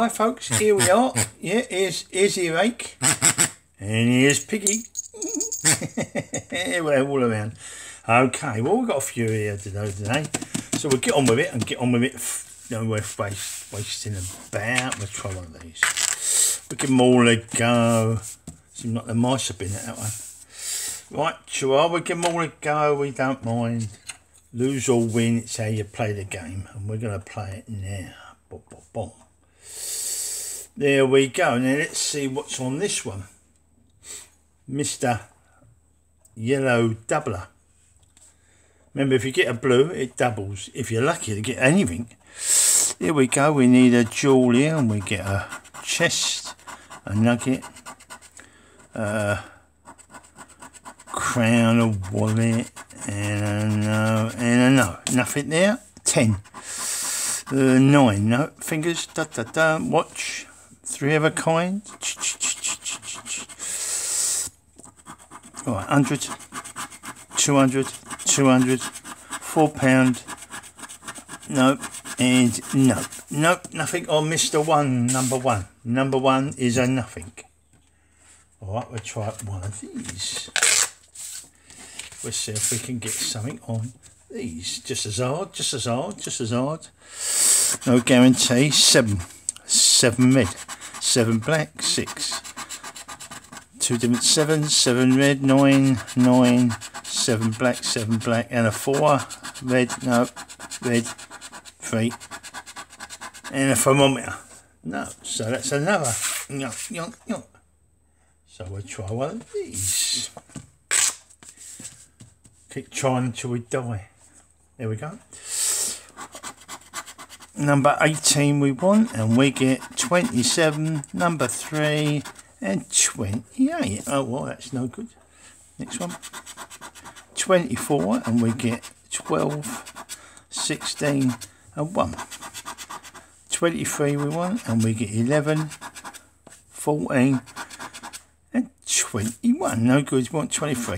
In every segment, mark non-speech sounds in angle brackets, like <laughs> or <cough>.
Hi folks, here we are. <laughs> Yeah, here's, here's Earache. And here's Piggy. <laughs> We're all around. Okay, well we've got a few here today today. So we'll get on with it and get on with it. No we're waste, wasting about. We'll try one of these. We give them all a go. Seems like the mice have been at that one. Right, sure, we give them all a go. We don't mind. Lose or win, it's how you play the game. And we're going to play it now. Boom, boom, boom. There we go. Now let's see what's on this one. Mr. Yellow Doubler. Remember, if you get a blue, it doubles. If you're lucky to get anything. Here we go. We need a jewel here, and we get a chest, a nugget, a crown, a wallet, and a no, and a no. Nothing there. Ten. Nine. No fingers. Da da da. Watch. Three of a kind. Right, 100, 200, 200, four pound. No, and no. Nope, nothing oh, on Mr. One, number one. Number one is a nothing. Alright, we'll try one of these. We'll see if we can get something on these. Just as hard, just as hard, just as hard. No guarantee. Seven. Seven red seven black, six. Two different sevens, seven red, nine, nine, seven black, seven black, and a four, red, no, red, three, and a thermometer. No, so that's another. Yonk, yonk, yonk. So we'll try one of these. Keep trying until we die. There we go. Number 18 we want and we get 27 number 3 and 28 oh well that's no good. Next one. 24 and we get 12 16 and 1 23 we want and we get 11 14 and 21 no good we want 23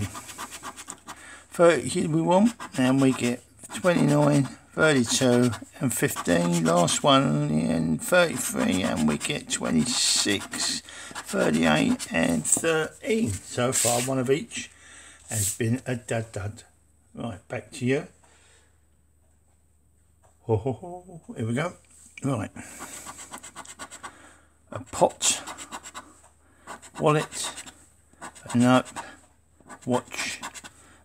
30 we want and we get 29 32 and 15 last one and 33 and we get 26 38 and 13 so far one of each has been a dud dud right back to you. Ho, ho, ho. here we go. Right. A pot wallet nope watch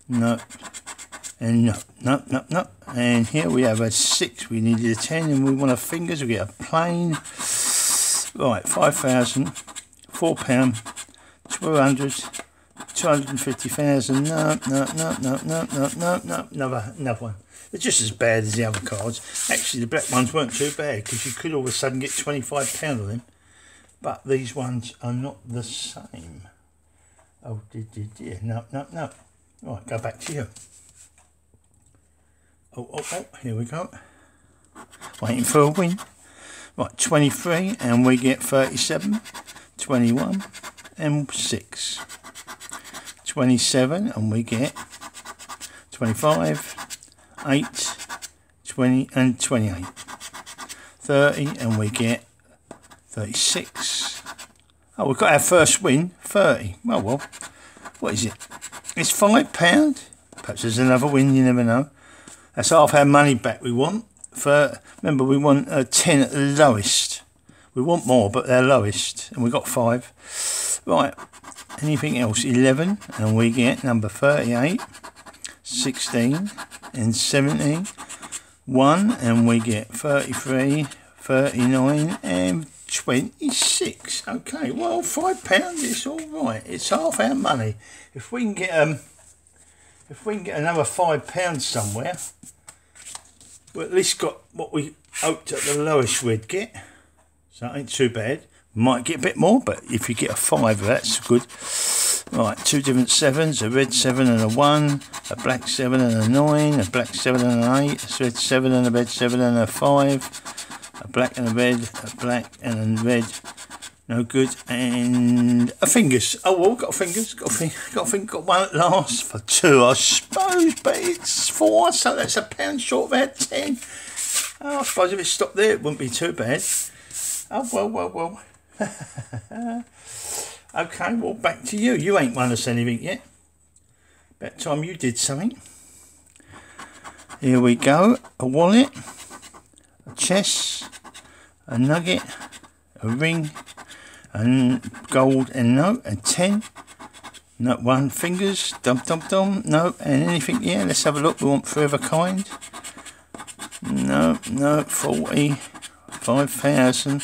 nope and no, no, no, no. And here we have a six. We needed a ten, and we want a fingers. We get a plain. Right, five thousand, four pound, two hundred, two hundred and fifty thousand. No, no, no, no, no, no, no, no. Another, another one. They're just as bad as the other cards. Actually, the black ones weren't too bad because you could all of a sudden get twenty-five pound of them. But these ones are not the same. Oh, dear, dear, dear. No, no, no. Right, go back to you. Oh, oh, oh, here we go. Waiting for a win. Right, 23, and we get 37, 21, and 6. 27, and we get 25, 8, 20, and 28. 30, and we get 36. Oh, we've got our first win, 30. Well, well, what is it? It's £5. Perhaps there's another win, you never know. That's half our money back we want. For Remember, we want a 10 at the lowest. We want more, but they're lowest. And we got 5. Right. Anything else? 11. And we get number 38, 16, and 17. 1. And we get 33, 39, and 26. Okay, well, £5 is all right. It's half our money. If we can get... um if we can get another five pounds somewhere, we at least got what we hoped at the lowest we'd get. So it ain't too bad. Might get a bit more, but if you get a five, that's good. Right, two different sevens, a red seven and a one, a black seven and a nine, a black seven and an eight, a red seven and a red seven and a five, a black and a red, a black and a red, no good. And a fingers. Oh well, got fingers. Got a finger. Got a finger. Got one at last for two, I suppose. But it's four, so that's a pound short of our ten. Oh, I suppose if it stopped there, it wouldn't be too bad. Oh, well, well, well. <laughs> okay, well, back to you. You ain't won us anything yet. About time you did something. Here we go. A wallet, a chess, a nugget, a ring, and gold and no and 10. Not one fingers, dum dum dum, no, and anything, yeah, let's have a look. We want forever kind. No, no, 40, 5,000,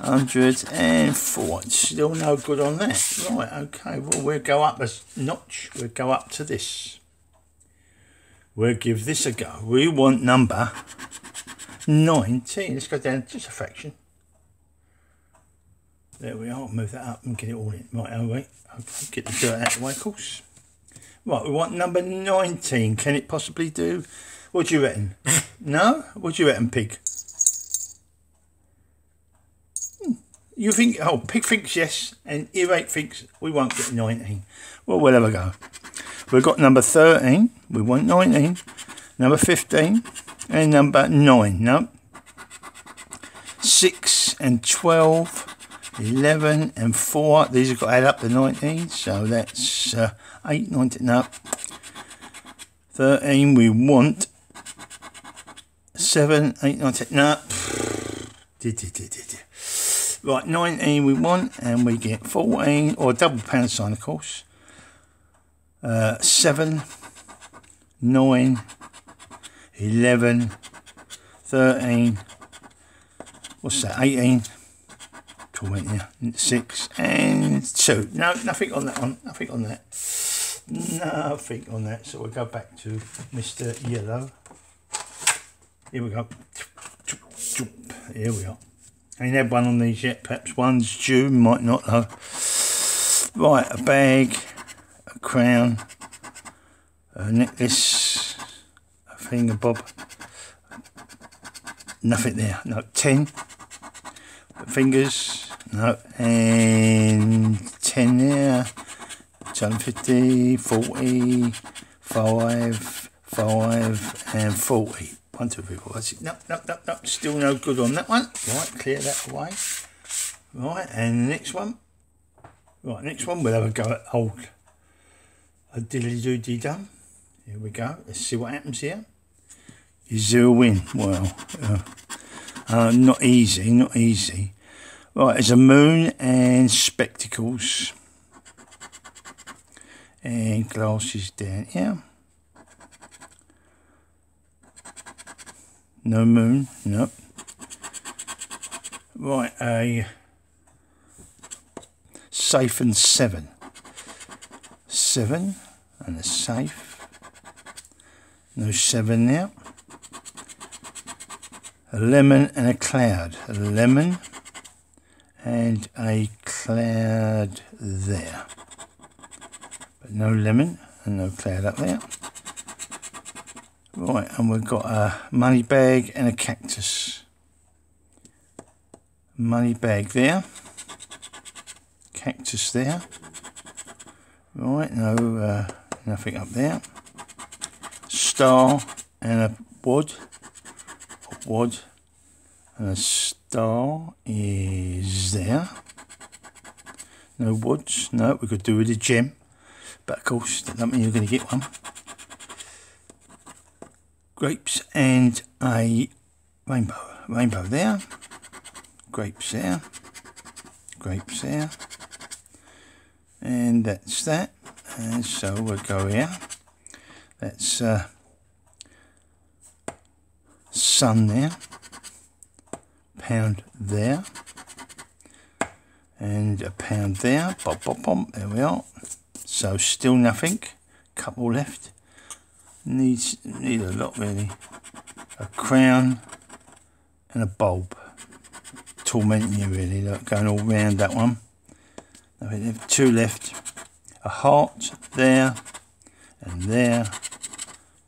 104. Still no good on that. Right, okay, well, we'll go up a notch. We'll go up to this. We'll give this a go. We want number 19. Let's go down just a fraction. There we are. Move that up and get it all in. Right, oh wait. Okay, get the dirt out of the way, of course. Right, we want number 19. Can it possibly do? What do you reckon? <laughs> no? What do you reckon, Pig? Hmm. You think, oh, Pig thinks yes, and Earache thinks we won't get 19. Well, we'll have a go. We've got number 13, we want 19, number 15, and number 9. No. 6 and 12, 11 and 4. These have got to add up to 19, so that's uh, 8, 19, no. 13, we want 7, 8, 9, 10, no. Right, 19 we want, and we get 14, or double pound sign, of course. Uh, 7, 9, 11, 13, what's that, 18, 20, 6, and 2. No, nothing on that one, nothing on that. Nothing on that, so we'll go back to Mr. Yellow. Here we go. Here we are. Ain't had one on these yet, perhaps one's due, might not though. Right, a bag, a crown, a necklace, a finger bob. Nothing there. No, 10 fingers. No, and 10 there. 250, 40, 5, 5, and 40. One, two, three, four, five, six. No, no, no, no. Still no good on that one. Right, clear that away. Right, and the next one. Right, next one we'll have a go at old a diddly doo dee dum. Here we go. Let's see what happens here. You zero in. Well, uh, uh, not easy, not easy. Right, there's a moon and spectacles. And glasses down here. No moon, nope. Right, a safe and seven. Seven and a safe. No seven there. A lemon and a cloud. A lemon and a cloud there. But no lemon and no cloud up there. Right, and we've got a money bag and a cactus. Money bag there. Cactus there. Right, no, uh, nothing up there. Star and a wood. A wood. And a star is there. No woods. No, we could do with a gem. But of course, that doesn't mean you're going to get one grapes and a rainbow. Rainbow there, grapes there, grapes there, and that's that. And so we'll go here. That's uh, sun there, pound there, and a pound there. Bop, bop, bop. There we are. So still nothing. Couple left needs need a lot really. A crown and a bulb. Tormenting you really, look, going all round that one. have two left. A heart there and there.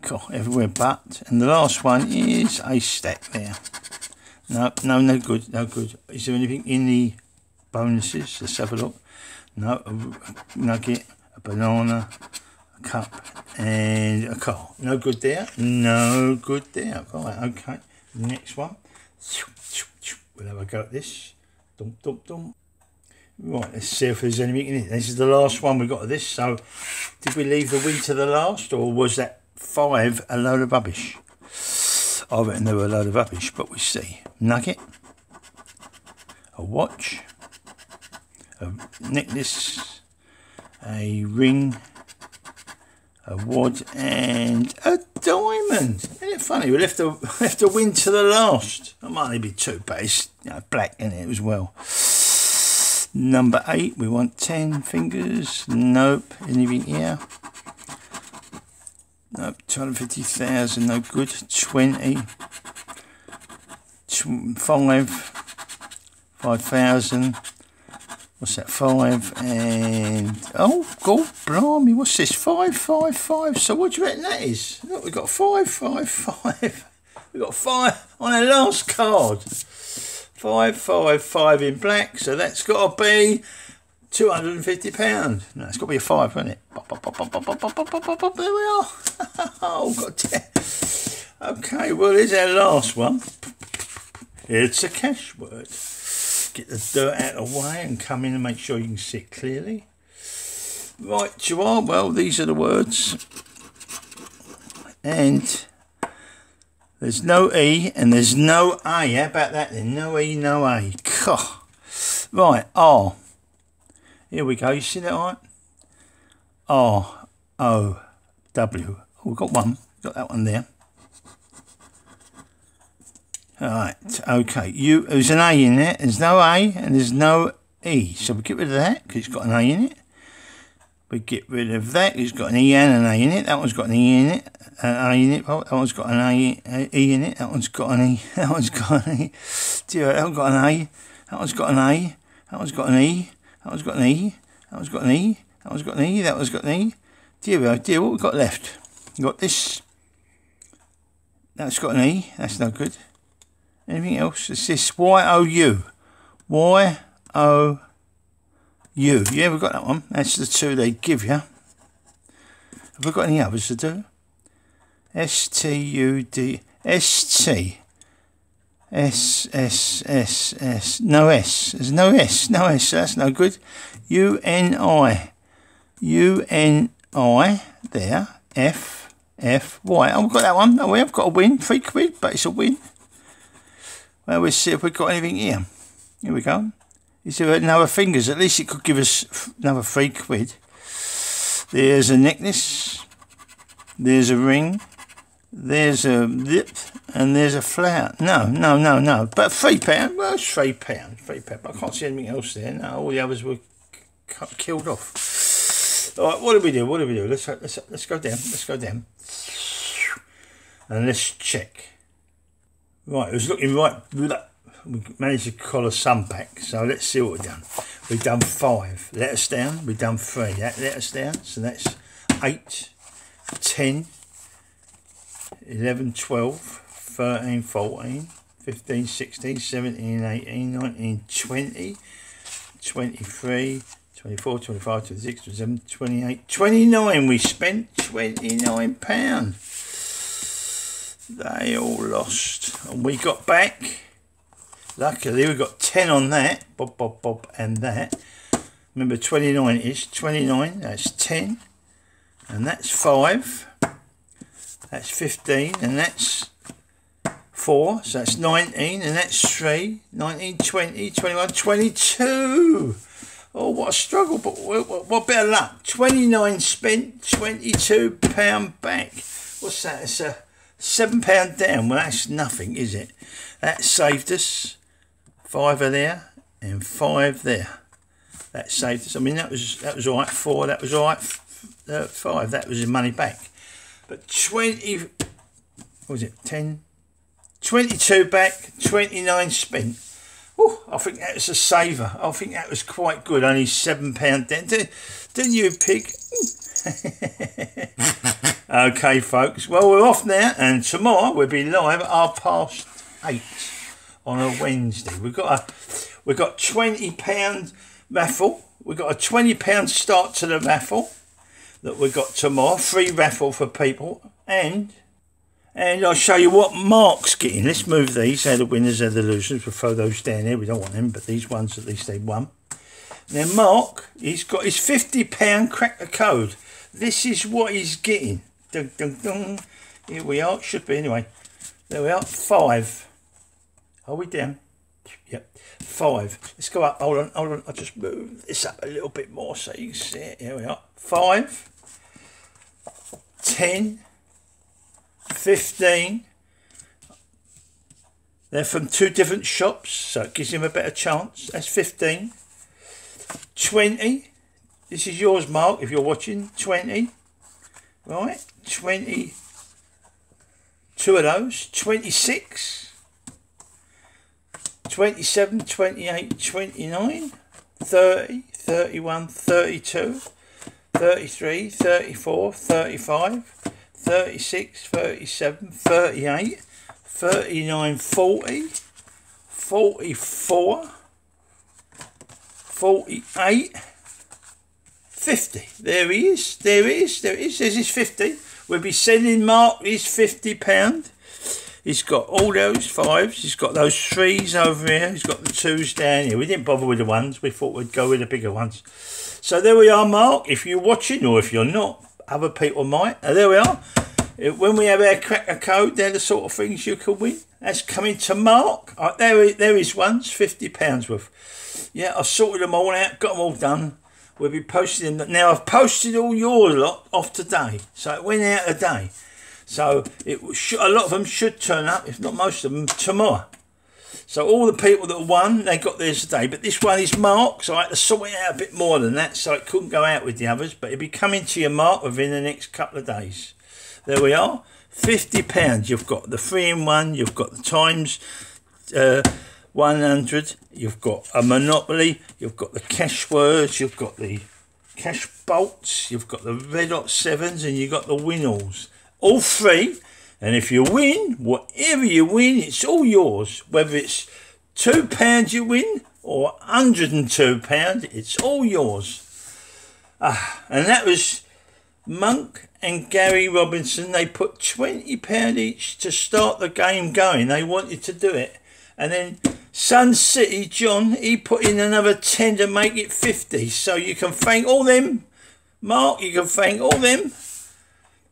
God, everywhere but. And the last one is a stack there. No, no, no good, no good. Is there anything in the bonuses? Let's have a look. No, a nugget, a banana, a cup and a car. No good there. No good there. Right, okay. Next one. We'll have a go at this. Dum, dum, dum. Right, let's see if there's anything in it. This is the last one we got of this. So, did we leave the win to the last, or was that five a load of rubbish? I reckon they were a load of rubbish, but we see. Nugget, a watch, a necklace, a ring, a wad, and a diamond. Isn't it funny? We left the <laughs> left the win to the last. That might only be two, but it's you know, black in it as well. Number eight, we want ten fingers. Nope. Anything here? Nope. Two hundred fifty thousand. No good. Twenty. Eh? Five. Five thousand. What's that? Five and oh, God, blimey! What's this? Five, five, five. So what do you reckon that is? Look, we got five, five, five. <laughs> We've got five on our last card. Five, five, five in black. So that's got to be two hundred and fifty pound. No, it's got to be a five, isn't it? There we are. <laughs> oh, got ten. Okay, well, here's our last one. It's a cash word. Get the dirt out of the way and come in and make sure you can see it clearly. Right, you are. Well, these are the words. And there's no E and there's no A. How about that then? No E, no A. Right, R. Here we go. You see that right? R O W. Oh, we've got one. Got that one there. Alright, okay. You There's an A in there. There's no A and there's no E. So we get rid of that because it's got an A in it. We get rid of that. It's got an E and an A in it. That one's got an E in it. An A in it. Oh, that one's got an a E in it. That one's got an E. That one's got an E. Dear, that one's got an A. That one's got an A. That one's got an E. That one's got an E. That one's got an E. That one's got an E. That one's got an E. Dear, dear, what we got left? We got this. That's got an E. That's no good. Anything else? It's this Y O U. Y O U. Yeah, we've got that one. That's the two they give you. Have we got any others to do? S T U D S T S S S S no S. There's no S. No S. That's no good. U N I U N I there. F F Y. Oh, we've got that one. Oh, we have got a win. Three quid, but it's a win. Well, we'll see if we've got anything here. Here we go. Is there another fingers? At least it could give us another three quid. There's a necklace. There's a ring. There's a lip. And there's a flower. No, no, no, no. But three pound. Well, it's three pound. Three pound. I can't see anything else there. No, all the others were killed off. All right, what do we do? What do we do? Let's let's let's go down. Let's go down. And let's check. Right, it was looking right we managed to collar some back. So let's see what we've done. We've done five. Let us down. We've done three. That let us down. So that's 8, 10, 11, 12, 13, 14, 15, 16, 17, 18, 19, 20, 23, 24, 25, 26, 27, 28, 29. We spent 29 pounds. They all lost. And we got back Luckily, we got 10 on that. Bob, bob, bob, and that. Remember, 29 is 29. That's 10. And that's 5. That's 15. And that's 4. So that's 19. And that's 3. 19, 20, 21, 22. Oh, what a struggle. But what, what of luck. 29 spent, 22 pound back. What's that? It's a seven pound down. Well, that's nothing, is it? That saved us five are there and five there. That saved us. I mean, that was that was all right. Four, that was all right. Uh, five, that was his money back. But 20, what was it, 10? 22 back, 29 spent. Oh, I think that was a saver. I think that was quite good. Only £7 down. Didn't, didn't you, pig? <laughs> okay, folks. Well, we're off now, and tomorrow we'll be live at our past eight on a Wednesday. We've got a we've got twenty pound raffle. We've got a twenty pound start to the raffle that we've got tomorrow. Free raffle for people and And I'll show you what Mark's getting. Let's move these. They're the winners, they're the losers. We'll throw those down here. We don't want them, but these ones at least they won. Now Mark, he's got his £50 crack the code. This is what he's getting. Dun, dun, dun. Here we are. It should be anyway. There we are. Five. Are we down? Yep. Five. Let's go up. Hold on. Hold on. I'll just move this up a little bit more so you can see it. Here we are. Five. Ten. Fifteen. They're from two different shops, so it gives him a better chance. That's 15. 20. This is yours, Mark, if you're watching. 20. Right. 20. Two of those. 26. 27, 28, 29. 30, 31, 32. 33, 34, 35. 36, 37, 38. 39, 40. 44. 48, 50. There he is. There he is. There he is. There's his 50. We'll be sending Mark his £50. He's got all those fives. He's got those threes over here. He's got the twos down here. We didn't bother with the ones. We thought we'd go with the bigger ones. So there we are, Mark. If you're watching or if you're not, other people might. And there we are. When we have our cracker code, they're the sort of things you can win. That's coming to Mark. Right, there, there is ones, £50 worth yeah, I've sorted them all out, got them all done. We'll be posting them. Now, I've posted all your lot off today. So it went out today. So it a lot of them should turn up, if not most of them, tomorrow. So all the people that won, they got theirs today. But this one is Mark, so I had to sort it out a bit more than that, so it couldn't go out with the others. But it'll be coming to your Mark within the next couple of days. There we are. £50. You've got the three in one, you've got the times. Uh, 100, you've got a Monopoly, you've got the cash words, you've got the cash bolts, you've got the red hot sevens, and you've got the Win Alls. All three. And if you win, whatever you win, it's all yours. Whether it's £2 you win or £102, it's all yours. Ah, and that was Monk and Gary Robinson. They put £20 each to start the game going. They wanted to do it. And then Sun City John, he put in another 10 to make it 50. So you can thank all them. Mark, you can thank all them.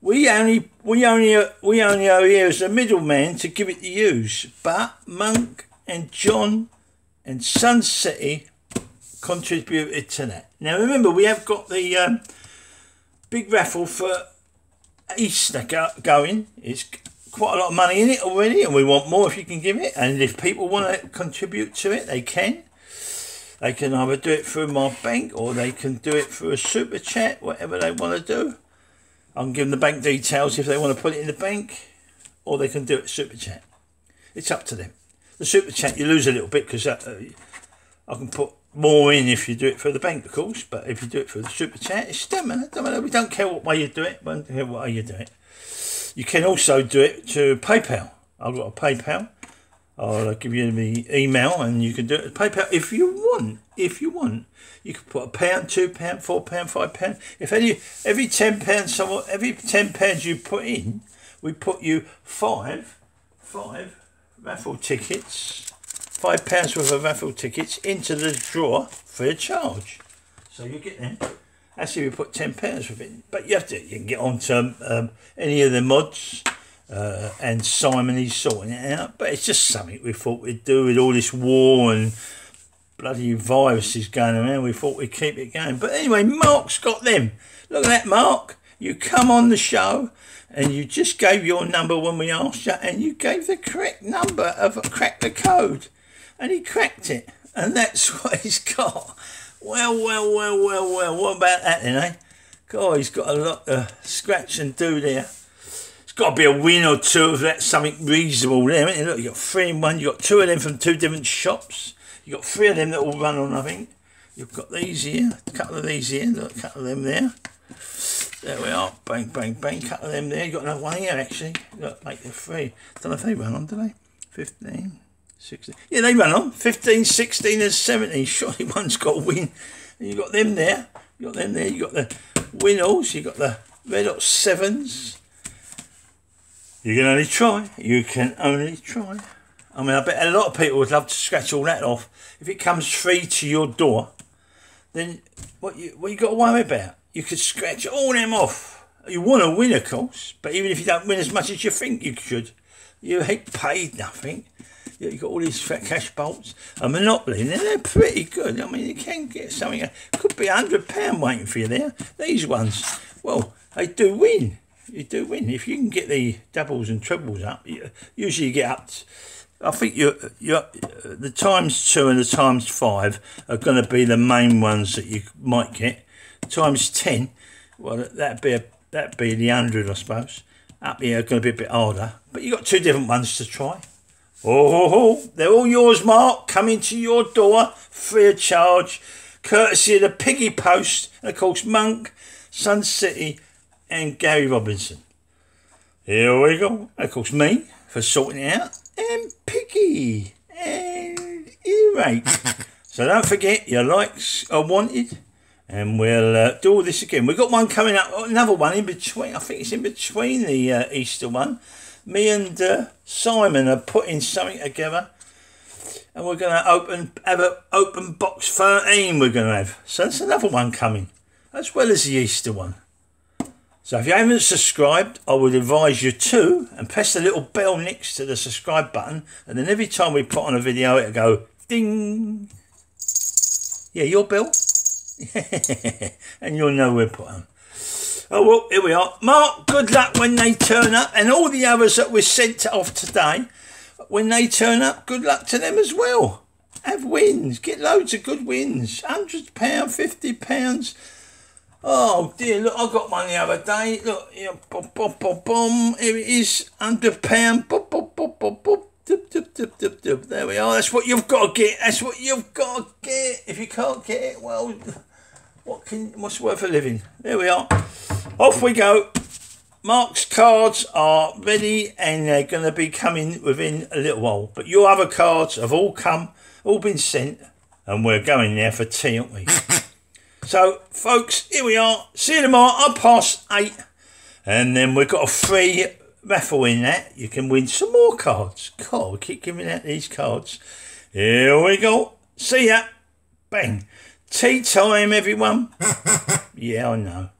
We only, we only, we only are here as a middleman to give it to use. But Monk and John and Sun City contributed to that. Now remember, we have got the um, big raffle for Easter going. It's quite a lot of money in it already, and we want more if you can give it. And if people want to contribute to it, they can. They can either do it through my bank or they can do it through a super chat, whatever they want to do. I can give them the bank details if they want to put it in the bank, or they can do it super chat. It's up to them. The super chat you lose a little bit because uh, I can put more in if you do it for the bank, of course. But if you do it for the super chat, it's still man. We don't care what way you do it. We don't care what way you do it. You can also do it to PayPal. I've got a PayPal. I'll give you the email and you can do it PayPal if you want. If you want, you can put a pound, two pound, four pound, five pound. If any every ten pounds, someone every ten pounds you put in, we put you five, five raffle tickets, five pounds worth of raffle tickets into the drawer free of charge. So you get them. Actually, we put ten pounds with it, but you have to. You can get on to um, any of the mods, uh, and Simon he's sorting it out. But it's just something we thought we'd do with all this war and bloody viruses going around. We thought we'd keep it going. But anyway, Mark's got them. Look at that, Mark. You come on the show and you just gave your number when we asked you, and you gave the correct number of crack the code, and he cracked it, and that's <laughs> what he's got. Well, well, well, well, well. What about that then, eh? God, he's got a lot to scratch and do there. It's got to be a win or two of that, something reasonable there, haven't you? Look, you got three in one. You've got two of them from two different shops. You've got three of them that all run on, I think. You've got these here, a couple of these here, look, a couple of them there. There we are, bang, bang, bang, couple of them there. You've got another one here, actually. Look, make the three. Don't know if they run on, do they? 15. 16. Yeah, they run on. 15, 16 and 17. <laughs> Surely one's got to win. And you got them there. you got them there. you got the Win Alls. you got the Red Hot Sevens. You can only try. You can only try. I mean, I bet a lot of people would love to scratch all that off. If it comes free to your door, then what you what you got to worry about? You could scratch all them off. You want to win, of course, but even if you don't win as much as you think you should, you ain't paid nothing. You got all these cash bolts, a monopoly, and they're pretty good. I mean, you can get something. Uh, could be a hundred pound waiting for you there. These ones, well, they do win. You do win if you can get the doubles and trebles up. You, usually, you get up. I think you you uh, the times two and the times five are going to be the main ones that you might get. Times ten, well, that'd be a, that'd be the hundred, I suppose. Up here, going to be a bit harder, but you have got two different ones to try. Oh, they're all yours, Mark. Coming to your door free of charge, courtesy of the Piggy Post, and of course Monk, Sun City, and Gary Robinson. Here we go. Of course, me for sorting it out, and Piggy and Earache. <laughs> so don't forget your likes are wanted. And we'll uh, do all this again. We've got one coming up, another one in between. I think it's in between the uh, Easter one me and uh, Simon are putting something together and we're going to open have an open box 13 we're going to have. So that's another one coming as well as the Easter one. So if you haven't subscribed I would advise you to and press the little bell next to the subscribe button and then every time we put on a video it'll go ding. Yeah your bell? <laughs> And you'll know we're put on Oh, well, here we are. Mark, good luck when they turn up. And all the others that were sent off today, when they turn up, good luck to them as well. Have wins. Get loads of good wins. £100, £50. Oh, dear. Look, I got one the other day. Look, yeah, boom, boom, boom, boom. Here it is. £100. Boom, boom, boom, boom, boom. Dip, dip, dip, dip. There we are. That's what you've got to get. That's what you've got to get. If you can't get it, well, what can what's worth a living? There we are. Off we go. Mark's cards are ready and they're going to be coming within a little while. But your other cards have all come, all been sent, and we're going there for tea, aren't we? <laughs> so, folks, here we are. See you tomorrow. I'll pass eight. And then we've got a free raffle in that. You can win some more cards. God, we keep giving out these cards. Here we go. See ya. Bang. Tea time, everyone. <laughs> yeah, I know.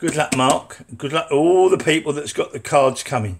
Good luck, Mark. Good luck to all the people that's got the cards coming.